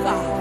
levar.